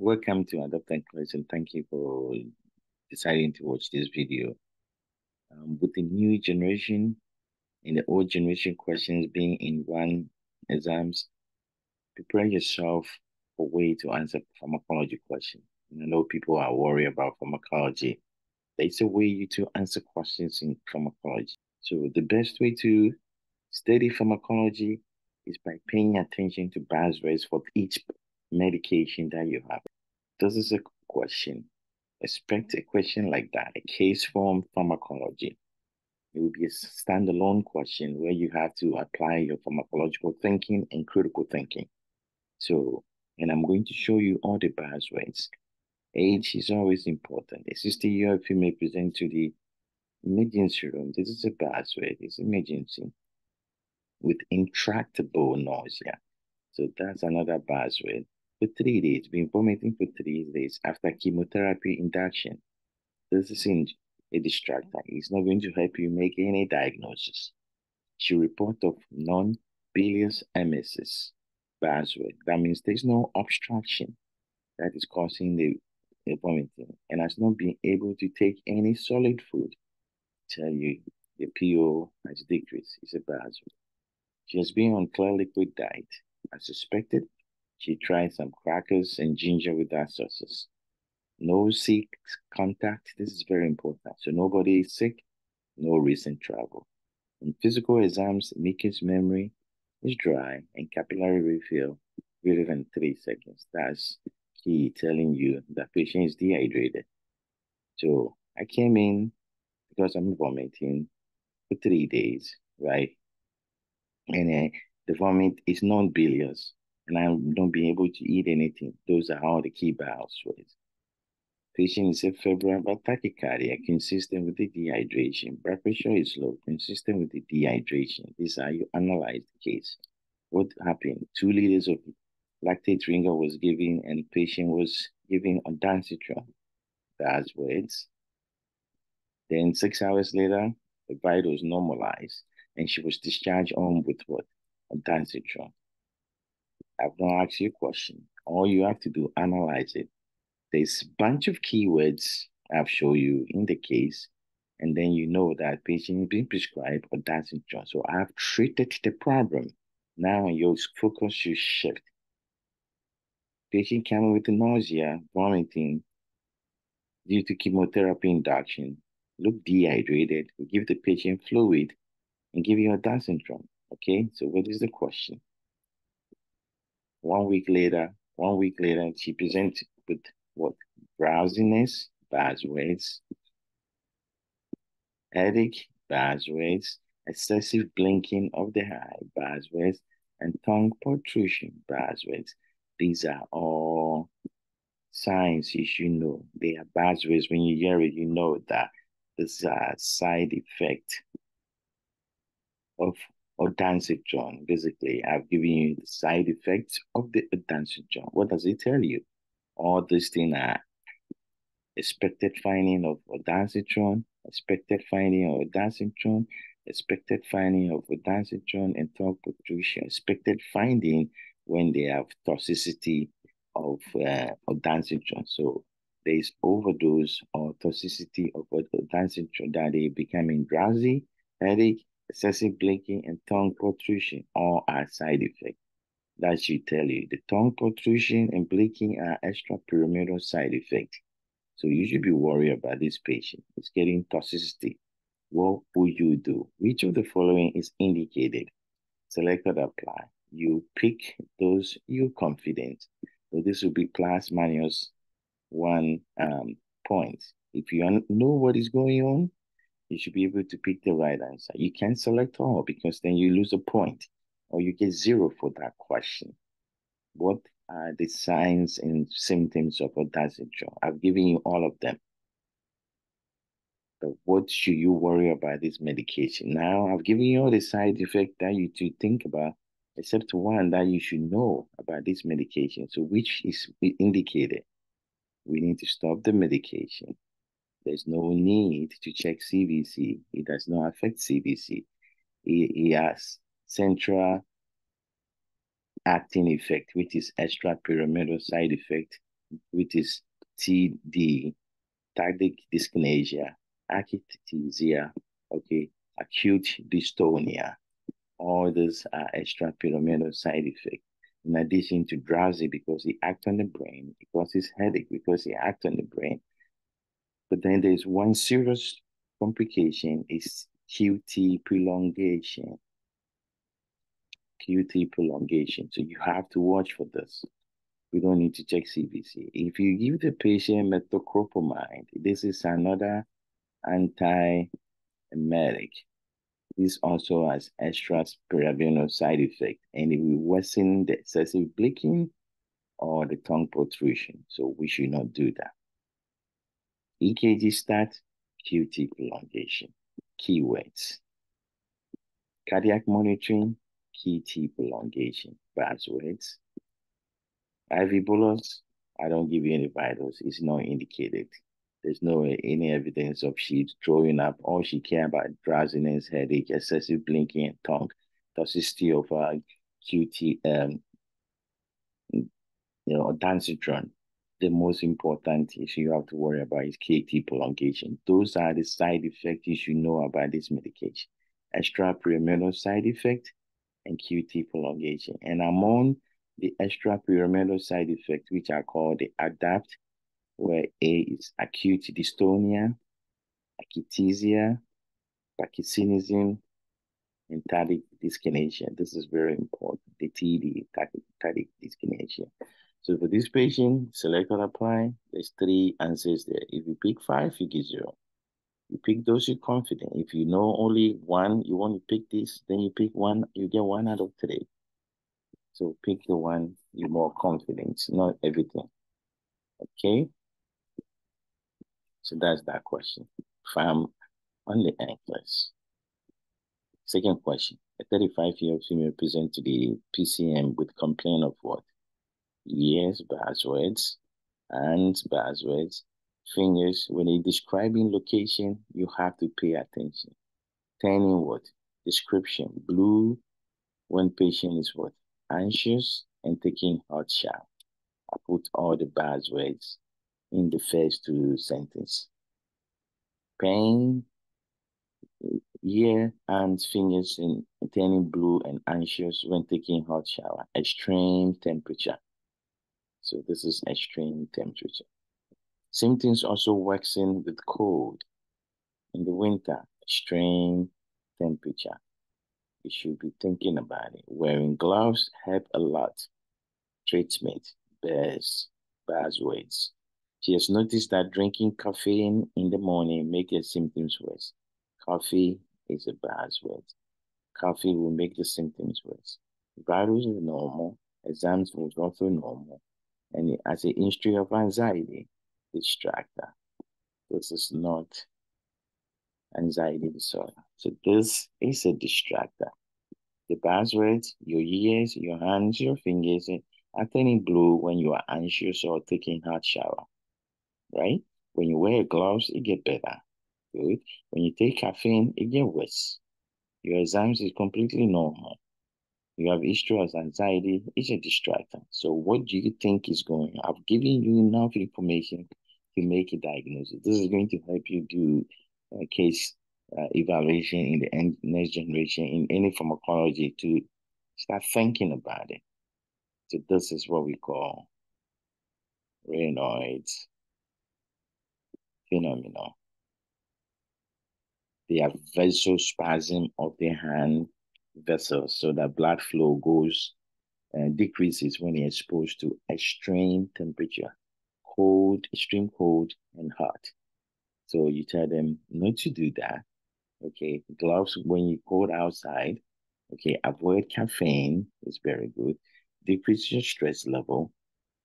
Welcome to ADAPT NCLEX and thank you for deciding to watch this video. Um, with the new generation and the old generation questions being in one exams, prepare yourself for a way to answer pharmacology questions. I know people are worried about pharmacology. There's a way you to answer questions in pharmacology. So the best way to study pharmacology is by paying attention to buzzwords for each medication that you have. This is a question. Expect a question like that, a case form pharmacology. It will be a standalone question where you have to apply your pharmacological thinking and critical thinking. So, and I'm going to show you all the buzzwords. Age is always important. A 60 year female present to the emergency room. This is a buzzword. It's emergency with intractable nausea. So that's another buzzword. For three days, been vomiting for three days after chemotherapy induction. This isn't a distractor. It's not going to help you make any diagnosis. She report of non-bilious emesis buzzword. That means there's no obstruction that is causing the, the vomiting and has not been able to take any solid food. Tell you the PO has decreased. It's a buzzword. She has been on clear liquid diet. As suspected, she tried some crackers and ginger with that sauces. No sick contact. This is very important. So nobody is sick, no recent travel. In physical exams, mucous membrane is dry and capillary refill greater than three seconds. That's key telling you that patient is dehydrated. So I came in because I'm vomiting for three days, right? And uh, the vomit is non-bilious and I don't be able to eat anything. Those are all the key bowel sweats. Patient is afebrile tachycardia, consistent with the dehydration. Blood pressure is low, consistent with the dehydration. These are you analyze the case. What happened? Two liters of lactate ringer was given, and patient was given ondansetron. That's words. Then six hours later, the vitals normalized, and she was discharged home with what? Ondansetron. I've not asked you a question. All you have to do, analyze it. There's a bunch of keywords I've shown you in the case, and then you know that patient is being prescribed ondansetron. So I've treated the problem. Now your focus should shift. Patient coming with nausea, vomiting due to chemotherapy induction. Look dehydrated. Give the patient fluid and give you a ondansetron. Okay, so what is the question? One week later, one week later, she presents with what? Drowsiness, buzzwords, headache, buzzwords, excessive blinking of the eye, buzzwords, and tongue protrusion, buzzwords. These are all signs you should know. They are buzzwords. When you hear it, you know that this is a side effect of ondansetron. Basically, I've given you the side effects of the ondansetron. What does it tell you? All these things are expected finding of ondansetron, expected finding of ondansetron, expected finding of ondansetron and tongue protrusion, expected finding when they have toxicity of uh, ondansetron. So there is overdose or toxicity of ondansetron that they becoming drowsy, headache, excessive blinking, and tongue protrusion all are side effects. That should tell you the tongue protrusion and blinking are extra extrapyramidal side effects. So you should be worried about this patient. It's getting toxicity. What would you do? Which of the following is indicated? Select or apply. You pick those you're confident. So this will be plus minus one um, point. If you know what is going on, you should be able to pick the right answer. You can't select all because then you lose a point or you get zero for that question. What are the signs and symptoms of ondansetron? I've given you all of them. But what should you worry about this medication? Now, I've given you all the side effects that you to think about, except one that you should know about this medication. So which is indicated? We need to stop the medication. There's no need to check CBC. It does not affect CBC. It, it has central acting effect, which is extrapyramidal side effect which is TD, tardive dyskinesia, akathisia, okay, acute dystonia. All these are extrapyramidal side effects. In addition to drowsy because it acts on the brain, it causes headache because it acts on the brain. But then there's one serious complication is QT prolongation. QT prolongation. So you have to watch for this. We don't need to check CBC. If you give the patient metoclopramide, this is another anti-emetic. This also has extra extrapyramidal side effect, and it will worsen the excessive blinking or the tongue protrusion. So we should not do that. EKG start, QT prolongation. Keywords. Cardiac monitoring, QT prolongation. Buzzwords. IV bolus, I don't give you any vitals. It's not indicated. There's no any evidence of she throwing up. All she care about drowsiness, headache, excessive blinking, tongue. Toxicity of uh, QT, um, you know, dansetron. The most important issue you have to worry about is QT prolongation. Those are the side effects you should know about this medication. Extrapyramidal side effect and QT prolongation. And among the extrapyramidal side effects, which are called the ADAPT, where A is acute dystonia, akathisia, parkinsonism, and tardive dyskinesia. This is very important, the TD, tardive dyskinesia. So for this patient, select or apply. There's three answers there. If you pick five, you get zero. You pick those you're confident. If you know only one, you want to pick this, then you pick one, you get one out of three. So pick the one you're more confident, not everything. Okay? So that's that question. I'm on the NCLEX. Second question. A 35-year-old female present to the PCM with complaint of what? Yes, buzzwords, and buzzwords, fingers. When you're describing location, you have to pay attention. Turning what? Description. Blue when patient is what? anxious, and taking hot shower. I put all the buzzwords in the first two sentences. Pain, ear, and fingers in turning blue and anxious when taking hot shower. Extreme temperature. So this is extreme temperature. Symptoms also worsen with cold. In the winter, extreme temperature you should be thinking about it. Wearing gloves help a lot. Treatment, bears, buzzwords. She has noticed that drinking caffeine in the morning makes the symptoms worse. Coffee is a buzzword. Coffee will make the symptoms worse. Vitals is normal. Exams was also normal. And as a history of anxiety, distractor. This is not anxiety disorder. So this is a distractor. The buzzwords, your ears, your hands, your fingers eh, are turning blue when you are anxious or taking hot shower, right? When you wear gloves, it get better. Good. When you take caffeine, it get worse. Your exams is completely normal. You have history as anxiety, it's a distractor. So what do you think is going on? I've given you enough information to make a diagnosis. This is going to help you do case uh, evaluation in the next generation in any pharmacology to start thinking about it. So this is what we call Raynaud's phenomenon. They have vasospasm of the hand vessels, so that blood flow goes and uh, decreases when you're exposed to extreme temperature, cold, extreme cold, and hot. So you tell them not to do that Okay, gloves when you go outside. Okay, avoid caffeine is very good. Decrease your stress level.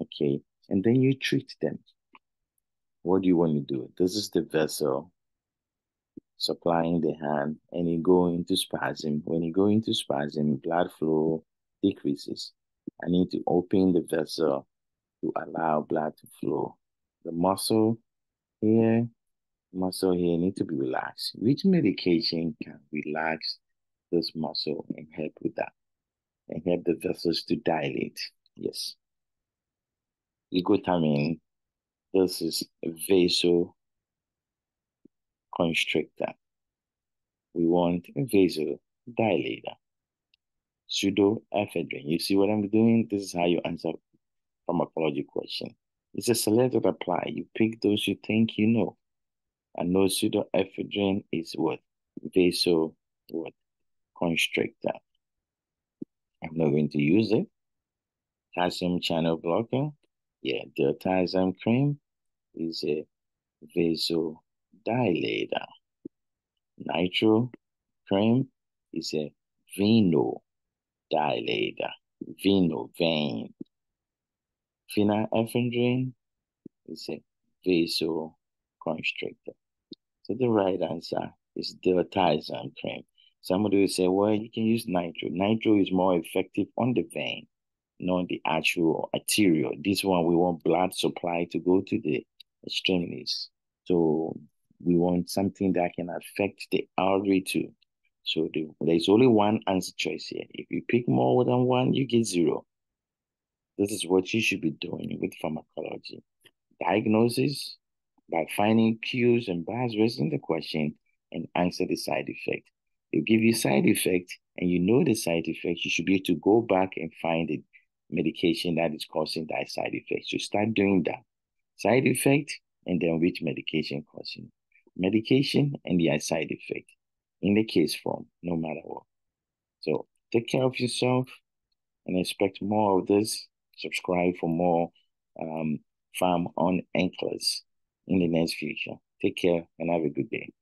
Okay, and then you treat them. What do you want to do? This is the vessel supplying the hand, and you go into spasm. When you go into spasm, blood flow decreases. I need to open the vessel to allow blood to flow. The muscle here muscle here need to be relaxed. Which medication can relax this muscle and help with that? And help the vessels to dilate. Yes. Ergotamine, this is a vasoconstrictor. We want a vasodilator. Pseudoephedrine. You see what I'm doing? This is how you answer pharmacology question. It's a select or apply. You pick those you think you know. And no pseudoephedrine is what? Vaso what? Constrictor. I'm not going to use it. Calcium channel blocker. Yeah, diltiazem cream is a vasodilator. Nitro cream is a venodilator. Veno, vein. Phenylephrine is a vasoconstrictor. So the right answer is diltiazem cream. Somebody will say, well, you can use nitro. Nitro is more effective on the vein not the actual arterial. This one, we want blood supply to go to the extremities. So we want something that can affect the artery too. So the, there's only one answer choice here. If you pick more than one, you get zero. This is what you should be doing with pharmacology. Diagnosis by finding cues and bias in the question and answer the side effect. They give you side effect and you know the side effect, you should be able to go back and find it medication that is causing that side effect. So start doing that. Side effect and then which medication causing. Medication and the side effect in the case form, no matter what. So take care of yourself and expect more of this. Subscribe for more um, pharm on NCLEX in the next future. Take care and have a good day.